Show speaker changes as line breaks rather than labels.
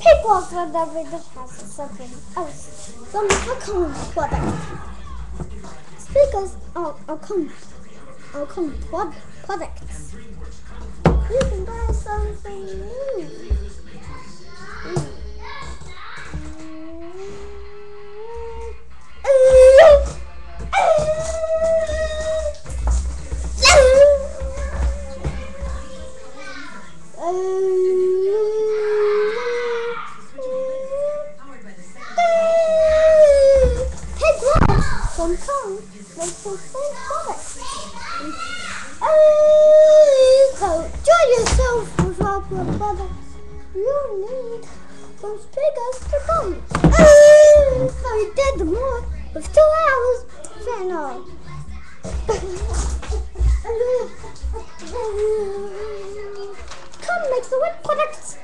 People from every has something else. Some Kone product. Speakers are, are Kone are Kone prod, products. Hey glow from home, make some fun products. So, enjoy yourself without your brother. You need some speakers to come. So you did more with two hours. Say no. Make the web products.